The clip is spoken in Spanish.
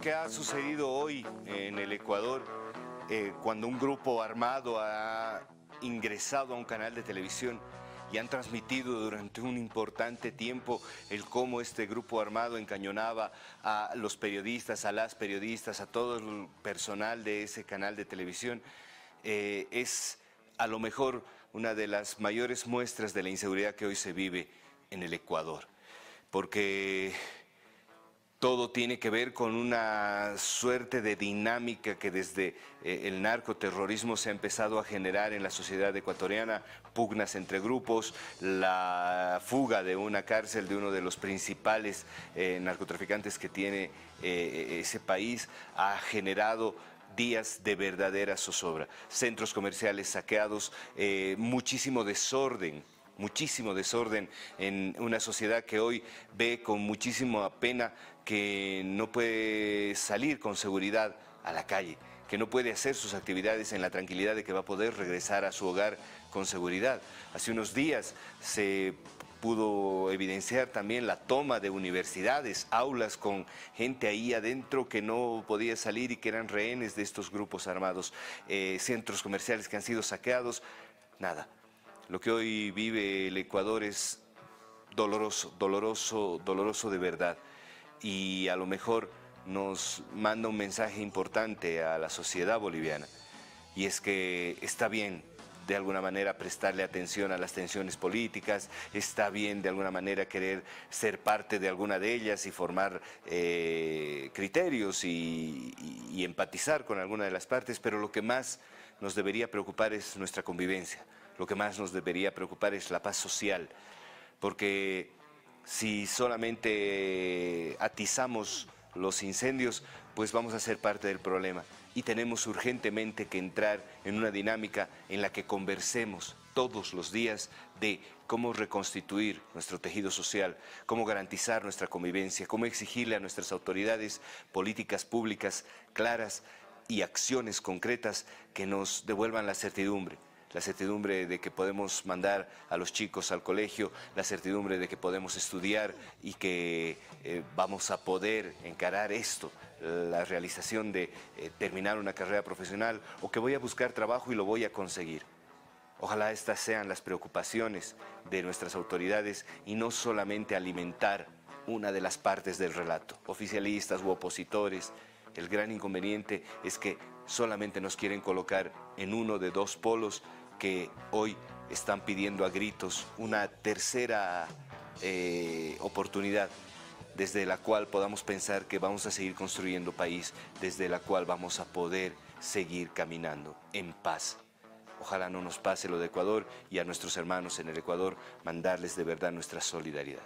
que ha sucedido hoy en el Ecuador, eh, cuando un grupo armado ha ingresado a un canal de televisión y han transmitido durante un importante tiempo el cómo este grupo armado encañonaba a los periodistas, a las periodistas, a todo el personal de ese canal de televisión, eh, es a lo mejor una de las mayores muestras de la inseguridad que hoy se vive en el Ecuador. Porque todo tiene que ver con una suerte de dinámica que desde eh, el narcoterrorismo se ha empezado a generar en la sociedad ecuatoriana, pugnas entre grupos, la fuga de una cárcel de uno de los principales eh, narcotraficantes que tiene eh, ese país ha generado días de verdadera zozobra, centros comerciales saqueados, muchísimo desorden muchísimo desorden en una sociedad que hoy ve con muchísima pena que no puede salir con seguridad a la calle, que no puede hacer sus actividades en la tranquilidad de que va a poder regresar a su hogar con seguridad. Hace unos días se pudo evidenciar también la toma de universidades, aulas con gente ahí adentro que no podía salir y que eran rehenes de estos grupos armados, eh, centros comerciales que han sido saqueados, nada. Lo que hoy vive el Ecuador es doloroso, doloroso, doloroso de verdad. Y a lo mejor nos manda un mensaje importante a la sociedad boliviana. Y es que está bien de alguna manera prestarle atención a las tensiones políticas, está bien de alguna manera querer ser parte de alguna de ellas y formar eh, criterios y, y empatizar con alguna de las partes, pero lo que más nos debería preocupar es nuestra convivencia lo que más nos debería preocupar es la paz social, porque si solamente atizamos los incendios, pues vamos a ser parte del problema. Y tenemos urgentemente que entrar en una dinámica en la que conversemos todos los días de cómo reconstituir nuestro tejido social, cómo garantizar nuestra convivencia, cómo exigirle a nuestras autoridades políticas públicas claras y acciones concretas que nos devuelvan la certidumbre la certidumbre de que podemos mandar a los chicos al colegio, la certidumbre de que podemos estudiar y que eh, vamos a poder encarar esto, la realización de eh, terminar una carrera profesional o que voy a buscar trabajo y lo voy a conseguir. Ojalá estas sean las preocupaciones de nuestras autoridades y no solamente alimentar una de las partes del relato, oficialistas u opositores. El gran inconveniente es que solamente nos quieren colocar en uno de dos polos que hoy están pidiendo a gritos una tercera eh, oportunidad desde la cual podamos pensar que vamos a seguir construyendo país, desde la cual vamos a poder seguir caminando en paz. Ojalá no nos pase lo de Ecuador y a nuestros hermanos en el Ecuador mandarles de verdad nuestra solidaridad.